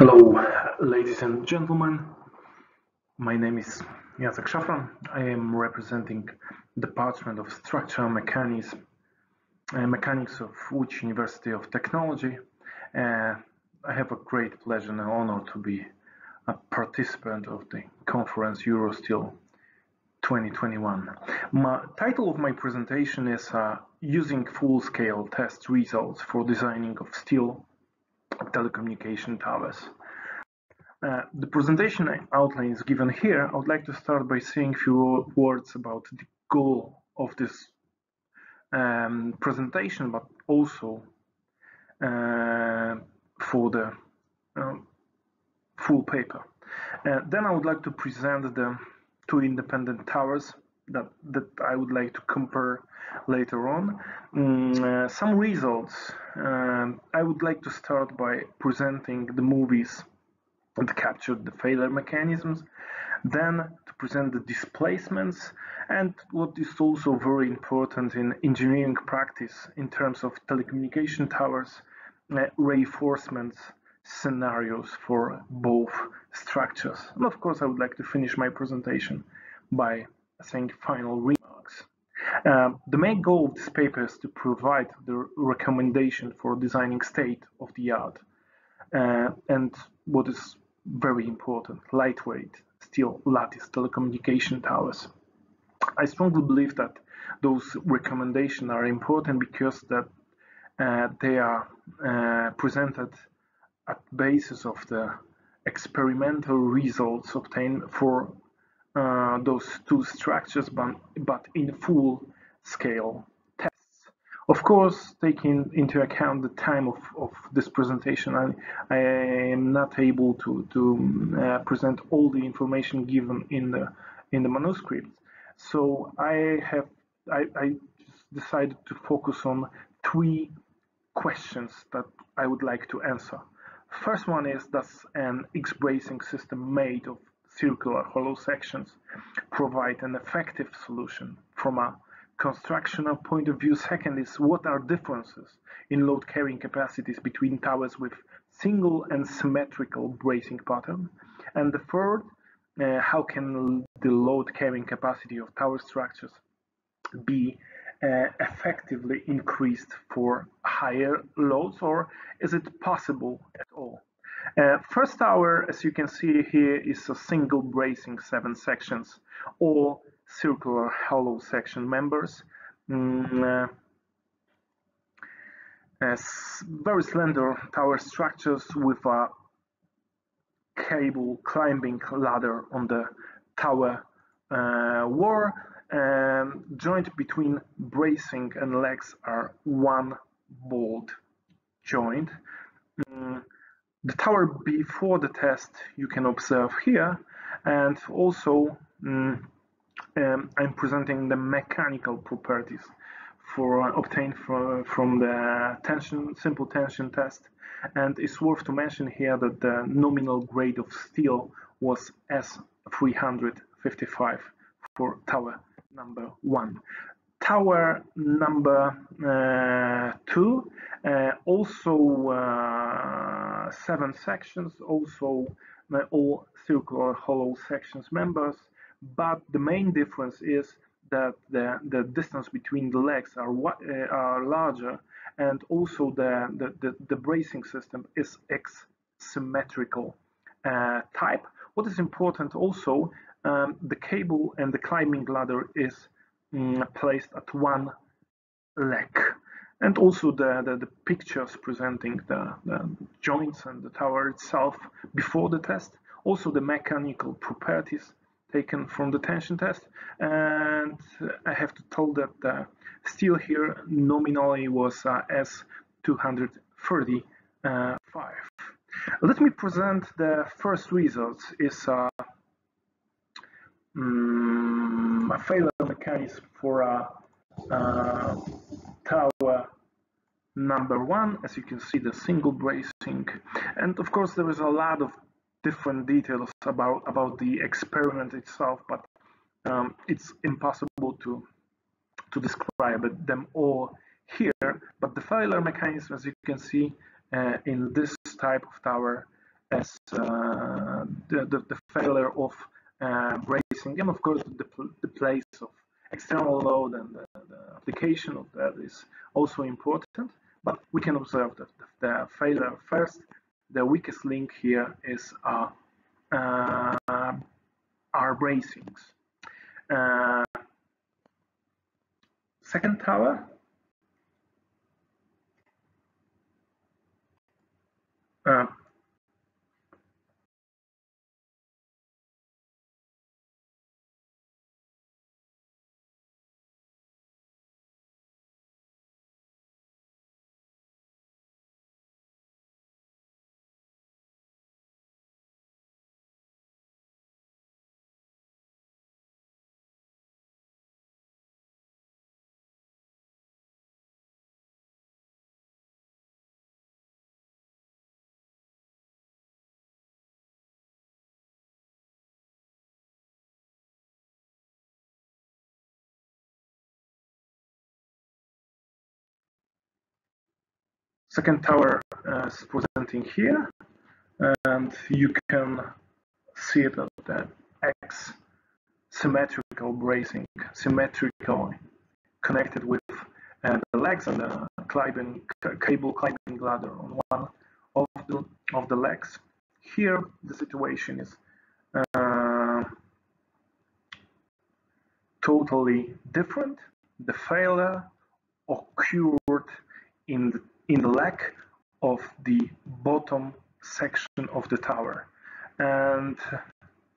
Hello, ladies and gentlemen. My name is Jacek Szafran. I am representing the Department of Structural Mechanics, uh, Mechanics of Łódź University of Technology. Uh, I have a great pleasure and honor to be a participant of the conference Eurosteel 2021. My title of my presentation is uh, Using Full-Scale Test Results for Designing of Steel telecommunication towers. Uh, the presentation outline is given here. I would like to start by saying a few words about the goal of this um, presentation, but also uh, for the uh, full paper. Uh, then I would like to present the two independent towers that, that I would like to compare later on. Mm, uh, some results. Um, I would like to start by presenting the movies that captured the failure mechanisms, then to present the displacements, and what is also very important in engineering practice in terms of telecommunication towers, uh, reinforcements scenarios for both structures. And of course, I would like to finish my presentation by saying final remarks. Uh, the main goal of this paper is to provide the recommendation for designing state-of-the-art uh, and what is very important, lightweight steel lattice telecommunication towers. I strongly believe that those recommendations are important because that uh, they are uh, presented at basis of the experimental results obtained for uh, those two structures, but, but in full scale tests. Of course, taking into account the time of, of this presentation, I, I am not able to, to uh, present all the information given in the in the manuscript. So I have I, I decided to focus on three questions that I would like to answer. First one is does an X-bracing system made of circular hollow sections provide an effective solution from a constructional point of view. Second is what are differences in load carrying capacities between towers with single and symmetrical bracing pattern. And the third, uh, how can the load carrying capacity of tower structures be uh, effectively increased for higher loads or is it possible at all? Uh, first tower, as you can see here, is a single bracing seven sections, all circular hollow section members. Mm, uh, very slender tower structures with a cable climbing ladder on the tower uh, wall. Um, joint between bracing and legs are one bolt joint. Mm, the tower before the test you can observe here and also um, um, I'm presenting the mechanical properties for uh, obtained from, from the tension simple tension test. And it's worth to mention here that the nominal grade of steel was S355 for tower number one tower number uh, two uh, also uh, seven sections also all circular hollow sections members but the main difference is that the, the distance between the legs are are larger and also the, the, the, the bracing system is X symmetrical uh, type. What is important also um, the cable and the climbing ladder is placed at one leg and also the, the, the pictures presenting the, the, joints and the tower itself before the test. Also the mechanical properties taken from the tension test. And I have to tell that the steel here nominally was uh, S235 let me present the first results. Is uh, um, a failure mechanism for a, uh, tower number one. As you can see, the single bracing, and of course there is a lot of different details about about the experiment itself, but um, it's impossible to to describe them all here. But the failure mechanism, as you can see uh, in this type of tower, as uh, the, the, the, failure of uh, bracing and of course the, the place of external load and the, the, application of that is also important but we can observe that the failure first the weakest link here is uh, uh, our bracings. Uh, second tower. Uh, second tower uh, is presenting here and you can see that the X symmetrical bracing, symmetrical connected with uh, the legs and the climbing, cable climbing ladder on one of the, of the legs. Here the situation is uh, totally different. The failure occurred in the in the leg of the bottom section of the tower. And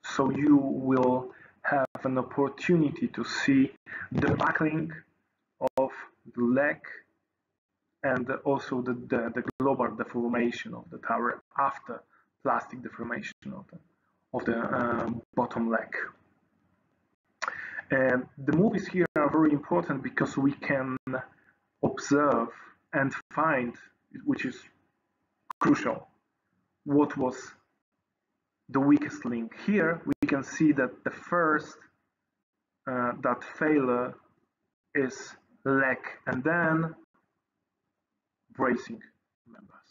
so you will have an opportunity to see the buckling of the leg and also the, the, the global deformation of the tower after plastic deformation of the, of the um, bottom leg. And the movies here are very important because we can observe and find, which is crucial, what was the weakest link. Here we can see that the first, uh, that failure is leg and then bracing members.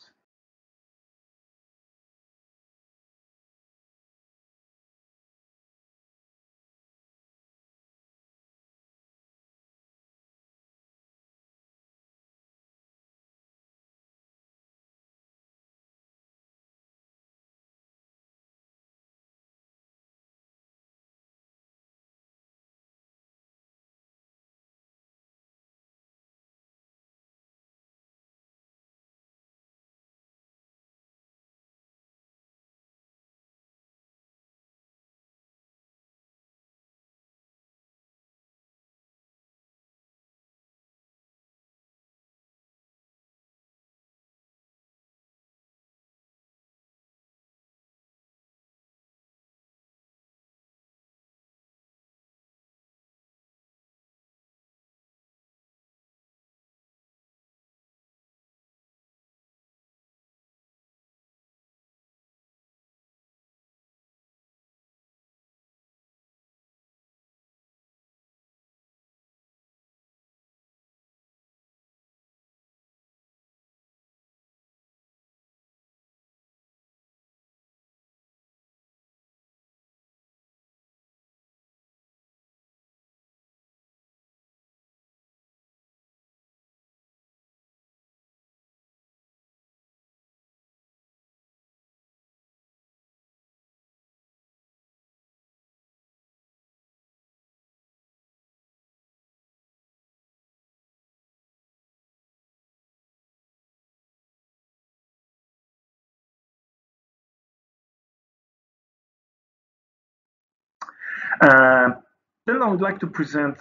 Then I would like to present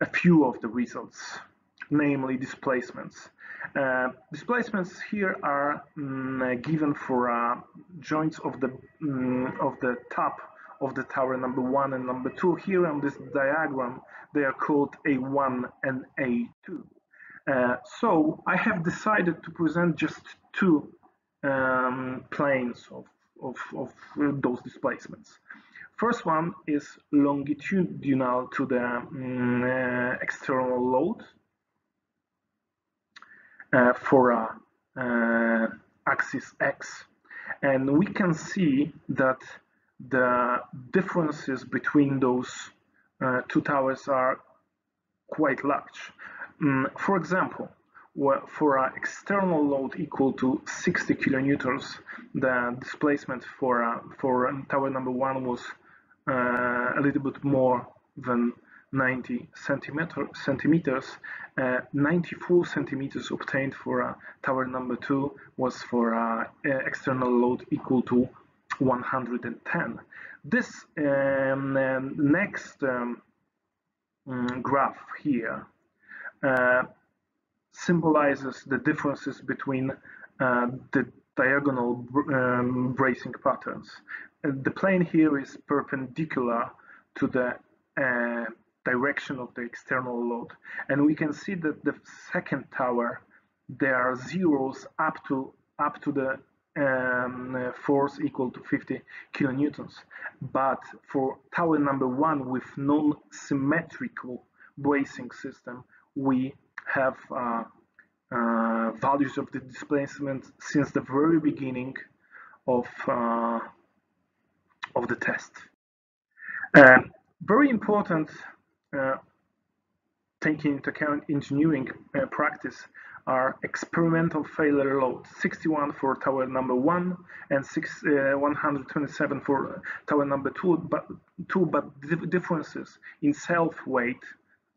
a few of the results, namely displacements. Uh, displacements here are um, given for uh, joints of the um, of the top of the tower number one and number two. Here on this diagram, they are called A1 and A2. Uh, so I have decided to present just two um, planes of, of, of those displacements. First one is longitudinal to the um, external load uh, for uh, axis X. And we can see that the differences between those uh, two towers are quite large. Um, for example, for an external load equal to 60 kilonewtons, the displacement for uh, for tower number one was a little bit more than 90 centimeter, centimeters. Uh, 94 centimeters obtained for uh, tower number two was for uh, external load equal to 110. This um, next um, mm, graph here uh, symbolizes the differences between uh, the diagonal um, bracing patterns. The plane here is perpendicular to the uh, direction of the external load. And we can see that the second tower, there are zeros up to up to the um, force equal to 50 kilonewtons. But for tower number one with non-symmetrical bracing system, we have uh, uh, values of the displacement since the very beginning of uh, of the test. Uh, very important uh, taking into account engineering uh, practice are experimental failure loads 61 for tower number one and six, uh, 127 for tower number two but two but differences in self weight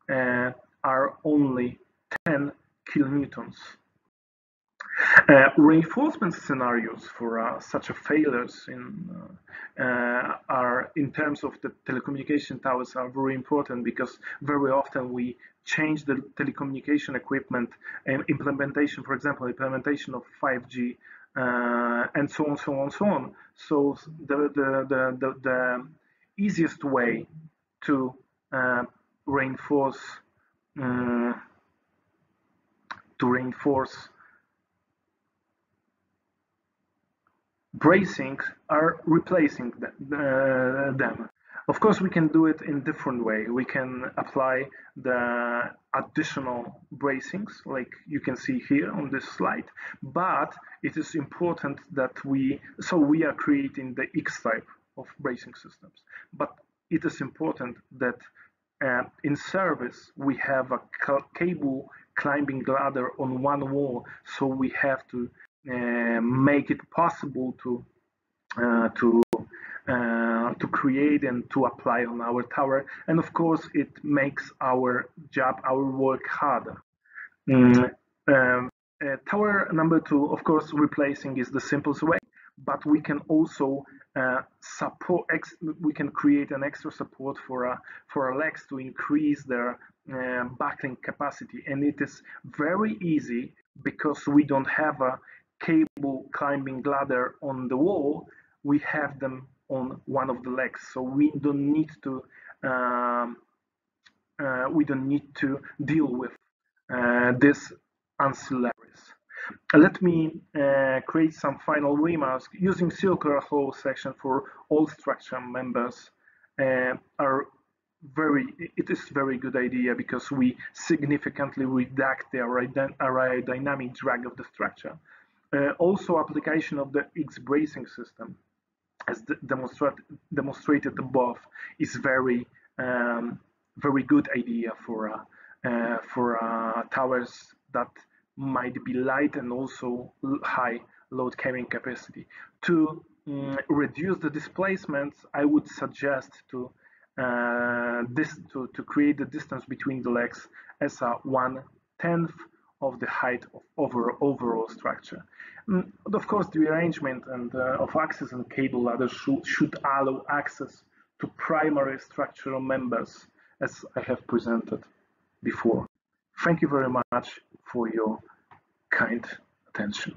uh, are only 10 kilonewtons uh, reinforcement scenarios for uh, such a failures in, uh, are in terms of the telecommunication towers are very important because very often we change the telecommunication equipment and implementation, for example, implementation of 5G uh, and so on, so on, so on. So the the the the, the easiest way to uh, reinforce um, to reinforce bracing are replacing them. Of course, we can do it in different way. We can apply the additional bracings, like you can see here on this slide, but it is important that we, so we are creating the X type of bracing systems, but it is important that uh, in service, we have a cable climbing ladder on one wall, so we have to make it possible to uh, to uh, to create and to apply on our tower. And of course, it makes our job, our work harder. Mm, um, uh, tower number two, of course, replacing is the simplest way, but we can also uh, support. we can create an extra support for uh, for legs to increase their buckling capacity, and it is very easy because we don't have a cable climbing ladder on the wall, we have them on one of the legs. So we don't need to um, uh, we don't need to deal with uh, this ancillaries. Let me uh, create some final remarks using circular hole section for all structure members uh, are very it is very good idea because we significantly reduce the aerodynamic drag of the structure also application of the X bracing system, as demonstrate, demonstrated above, is very um, very good idea for uh, uh, for uh, towers that might be light and also high load carrying capacity. To um, reduce the displacements, I would suggest to uh, this to, to create the distance between the legs as a one tenth of the height of over, overall structure. And mm, of course, the arrangement and uh, of access and cable ladders should, should allow access to primary structural members as I have presented before. Thank you very much for your kind attention.